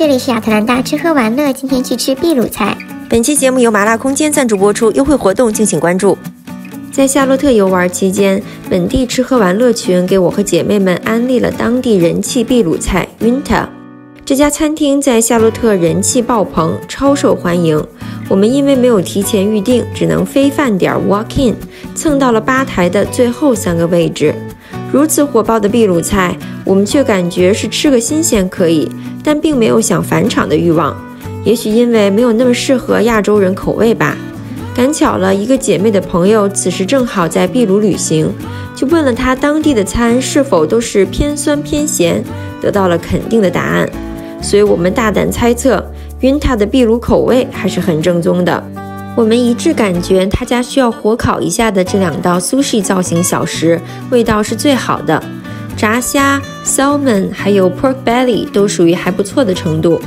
这里是亚特兰大吃喝玩乐，今天去吃秘鲁菜。本期节目由麻辣空间赞助播出，优惠活动敬请关注。在夏洛特游玩期间，本地吃喝玩乐群给我和姐妹们安利了当地人气秘鲁菜 Winter。这家餐厅在夏洛特人气爆棚，超受欢迎。我们因为没有提前预定，只能非饭点 walk in，蹭到了吧台的最后三个位置。如此火爆的秘鲁菜，我们却感觉是吃个新鲜可以，但并没有想返场的欲望。也许因为没有那么适合亚洲人口味吧。赶巧了，一个姐妹的朋友此时正好在秘鲁旅行，就问了她当地的餐是否都是偏酸偏咸，得到了肯定的答案。所以我们大胆猜测，晕塔的秘鲁口味还是很正宗的。我们一致感觉他家需要火烤一下的这两道 sushi 造型小食，味道是最好的。炸虾、salmon 还有 pork belly 都属于还不错的程度。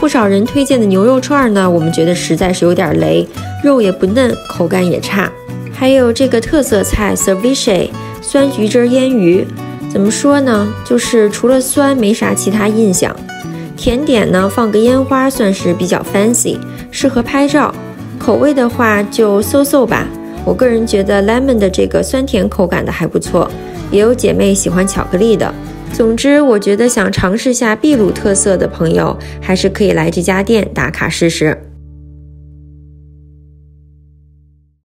不少人推荐的牛肉串呢，我们觉得实在是有点雷，肉也不嫩，口感也差。还有这个特色菜 ceviche 酸橘汁腌鱼，怎么说呢？就是除了酸没啥其他印象。甜点呢，放个烟花算是比较 fancy，适合拍照。口味的话就 so so 吧，我个人觉得 lemon 的这个酸甜口感的还不错，也有姐妹喜欢巧克力的。总之，我觉得想尝试下秘鲁特色的朋友，还是可以来这家店打卡试试。